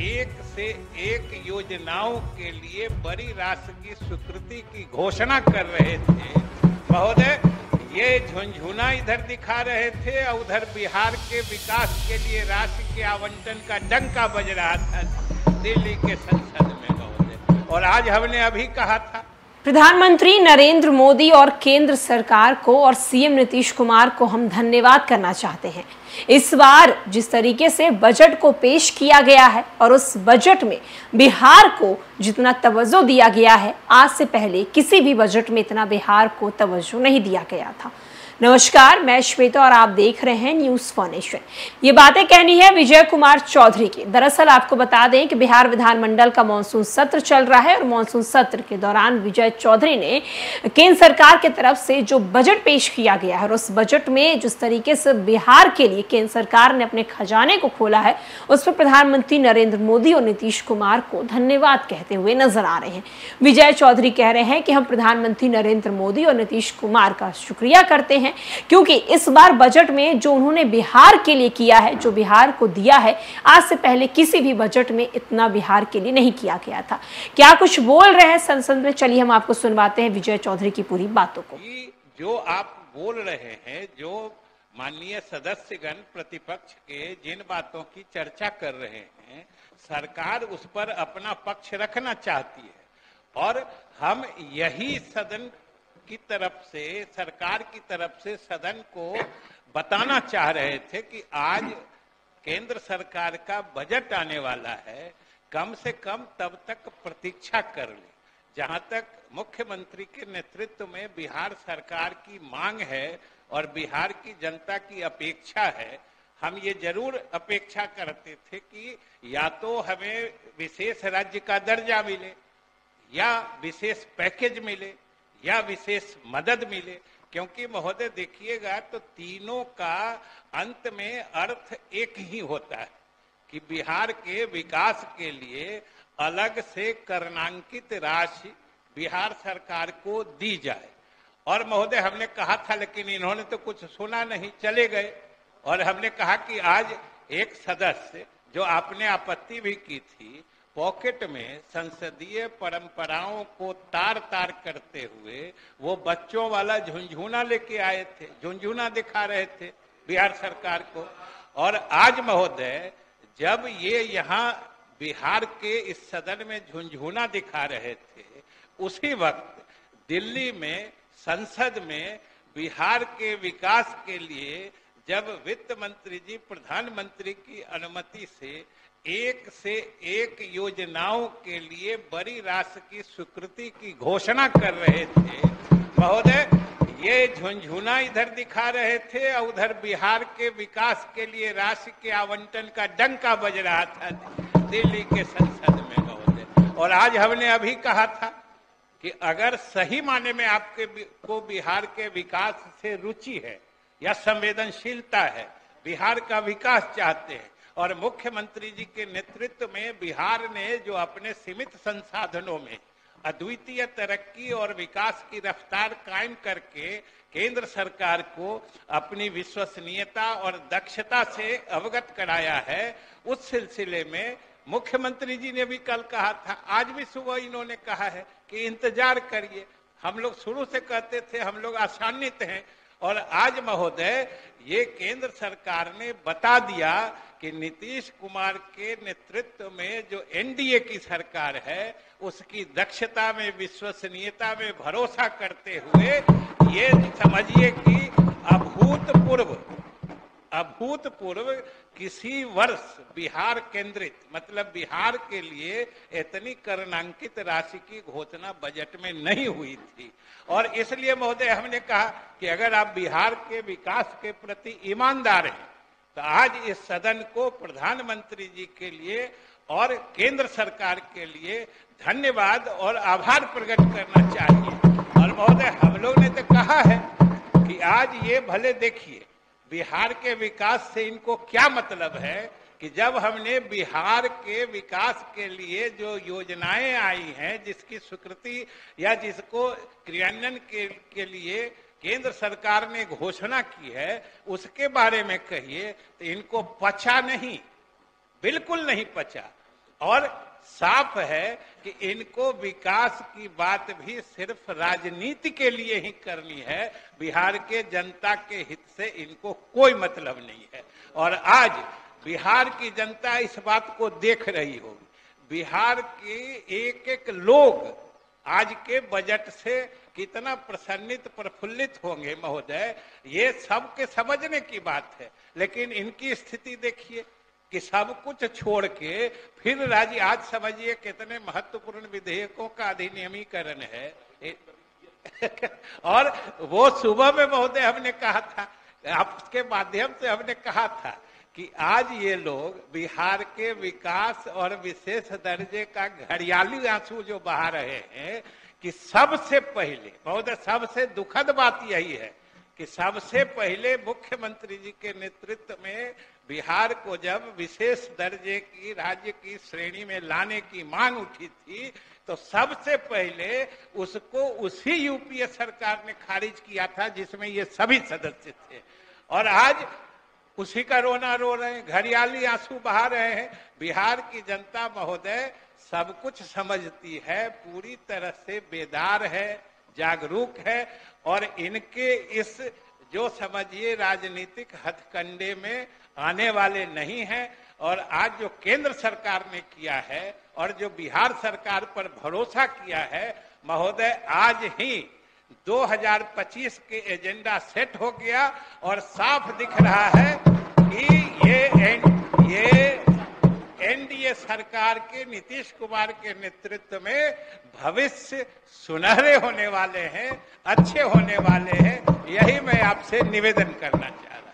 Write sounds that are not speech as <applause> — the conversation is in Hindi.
एक से एक योजनाओं के लिए बड़ी राशि की स्वीकृति की घोषणा कर रहे थे। महोदय, ये झुंझुना इधर दिखा रहे थे और उधर बिहार के विकास के लिए राशि के आवंटन का डंका बज रहा था। दिल्ली के संसद में, महोदय। और आज हमने अभी कहा था प्रधानमंत्री नरेंद्र मोदी और केंद्र सरकार को और सीएम नीतीश कुमार को हम धन्यवाद करना चाहते हैं। इस बार जिस तरीके से बजट को पेश किया गया है और उस बजट में बिहार को जितना तवज्जो दिया गया है, आज से पहले किसी भी बजट में इतना बिहार को तवज्जो नहीं दिया गया था। नमस्कार, मैं श्वेता और आप देख रहे हैं न्यूज़ फॉर्नेशन ये बातें कहनी है विजय कुमार चौधरी की। दरअसल आपको बता दें कि बिहार विधानमंडल का मानसून सत्र चल रहा है और मानसून सत्र के दौरान विजय चौधरी ने केंद्र सरकार की तरफ़ से जो बजट पेश किया गया है और उस बजट में जिस तरीके से बिहार के लिए केंद्र सरकार ने अपने खजाने को खोला है, उस पर प्रधानमंत्री नरेंद्र मोदी और नीतीश कुमार को धन्यवाद कहते हुए नज़र आ रहे हैं। विजय चौधरी कह रहे हैं कि हम प्रधानमंत्री नरेंद्र मोदी और नीतीश कुमार का शुक्रिया करते हैं। हैं, क्योंकि इस बार बजट में जो उन्होंने बिहार के लिए किया है, जो बिहार को दिया है, आज से पहले किसी भी बजट में इतना बिहार के लिए नहीं किया गया था। क्या कुछ बोल रहे हैं संसद में? चलिए हम आपको सुनवाते हैं विजय चौधरी की पूरी बातों को। जो आप बोल रहे हैं, जो माननीय सदस्यगण प्रतिपक्ष के जिन बातों की चर्चा कर रहे हैं, सरकार उस पर अपना पक्ष रखना चाहती है। और हम यही सदन की तरफ़ से, सरकार की तरफ़ से सदन को बताना चाह रहे थे कि आज केंद्र सरकार का बजट आने वाला है, कम से कम तब तक प्रतीक्षा कर ले। जहाँ तक मुख्यमंत्री के नेतृत्व में बिहार सरकार की मांग है और बिहार की जनता की अपेक्षा है, हम ये ज़रूर अपेक्षा करते थे कि या तो हमें विशेष राज्य का दर्जा मिले या विशेष पैकेज मिले। या विशेष मदद मिले, क्योंकि महोदय देखिएगा तो तीनों का अंत में अर्थ एक ही होता है, कि बिहार के विकास के लिए अलग से कर्णांकित राशि बिहार सरकार को दी जाए। और महोदय, हमने कहा था, लेकिन इन्होंने तो कुछ सुना नहीं, चले गए। और हमने कहा कि आज एक सदस्य जो आपने आपत्ति भी की थी पॉकेट में संसदीय परंपराओं को तार तार करते हुए वो बच्चों वाला झुंझुना लेके आए थे, झुंझुना दिखा रहे थे बिहार सरकार को। और आज महोदय, जब ये यहाँ बिहार के इस सदन में झुंझुना दिखा रहे थे, उसी वक्त दिल्ली में, संसद में बिहार के विकास के लिए जब वित्त मंत्री जी, प्रधानमंत्री की अनुमति से एक से एक योजनाओं के लिए बड़ी राशि की स्वीकृति की घोषणा कर रहे थे। महोदय, ये झुंझुना इधर दिखा रहे थे और उधर बिहार के विकास के लिए राशि के आवंटन का डंका बज रहा था दिल्ली के संसद में, महोदय। और आज हमने अभी कहा था कि अगर सही माने में आपके को बिहार के विकास से रुचि है या संवेदनशीलता है, बिहार का विकास चाहते हैं और मुख्यमंत्री जी के नेतृत्व में बिहार ने जो अपने सीमित संसाधनों में अद्वितीय तरक्की और विकास की रफ्तार कायम करके केंद्र सरकार को अपनी विश्वसनीयता और दक्षता से अवगत कराया है, उस सिलसिले में मुख्यमंत्री जी ने भी कल कहा था। आज भी सुबह इन्होंने कहा है कि इंतज़ार करिए। हम लोग शुरू से कहते थे, हम लोग आसान्वित हैं और आज महोदय ये केंद्र सरकार ने बता दिया कि नीतीश कुमार के नेतृत्व में जो एनडीए की सरकार है, उसकी दक्षता में, विश्वसनीयता में भरोसा करते हुए ये समझिए कि अभूतपूर्व अभूतपूर्व किसी वर्ष बिहार केंद्रित मतलब बिहार के लिए इतनी करणांकित राशि की घोषणा बजट में नहीं हुई थी। और इसलिए महोदय, हमने कहा कि अगर आप बिहार के विकास के प्रति ईमानदार हैं तो आज इस सदन को प्रधानमंत्री जी के लिए और केंद्र सरकार के लिए धन्यवाद और आभार प्रकट करना चाहिए। और महोदय, हम लोग ने तो कहा है कि आज ये भले देखिए बिहार के विकास से इनको क्या मतलब है कि जब हमने बिहार के विकास के लिए जो योजनाएँ आई हैं जिसकी स्वीकृति या जिसको क्रियान्वयन के, के लिए केंद्र सरकार ने घोषणा की है उसके बारे में कहिए तो इनको पचा नहीं बिल्कुल नहीं पचा। और साफ़ है कि इनको विकास की बात भी सिर्फ़ राजनीति के लिए ही करनी है। बिहार के जनता के हित से इनको कोई मतलब नहीं है। और आज बिहार की जनता इस बात को देख रही होगी। बिहार के एक एक लोग आज के बजट से कितना प्रसन्नित, प्रफुल्लित होंगे महोदय, ये सबके समझने की बात है। लेकिन इनकी स्थिति देखिए कि सब कुछ छोड़ के फिर राज्य आज समझिए कितने महत्वपूर्ण विधेयकों का अधिनियमीकरण है। <laughs> और वो सुबह में महोदय हमने कहा था आपके माध्यम से हमने कहा था कि आज ये लोग बिहार के विकास और विशेष दर्जे का घड़ियाली आँसू जो बहा रहे हैं, कि सबसे पहले, महोदय, सबसे दुखद बात यही है कि सबसे पहले मुख्यमंत्री जी के नेतृत्व में बिहार को जब विशेष दर्जे की, राज्य की श्रेणी में लाने की मांग उठी थी तो सबसे पहले उसको उसी यूपीए सरकार ने खारिज किया था जिसमें ये सभी सदस्य थे। और आज उसी का रोना रो रहे हैं घरियाली आँसू बहा रहे हैं। बिहार की जनता महोदय सब कुछ समझती है, पूरी तरह से बेदार है। जागरूक है और इनके इस जो समझिए राजनीतिक हथकंडे में आने वाले नहीं हैं और आज जो केंद्र सरकार ने किया है और जो बिहार सरकार पर भरोसा किया है महोदय आज ही 2025 के एजेंडा सेट हो गया और साफ़ दिख रहा है कि ये एन, ये सरकार के, नीतीश कुमार के नेतृत्व में भविष्य सुनहरे होने वाले हैं, अच्छे होने वाले हैं। यही मैं आपसे निवेदन करना चाह रहा